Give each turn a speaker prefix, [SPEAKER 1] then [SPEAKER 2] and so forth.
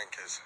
[SPEAKER 1] Winkers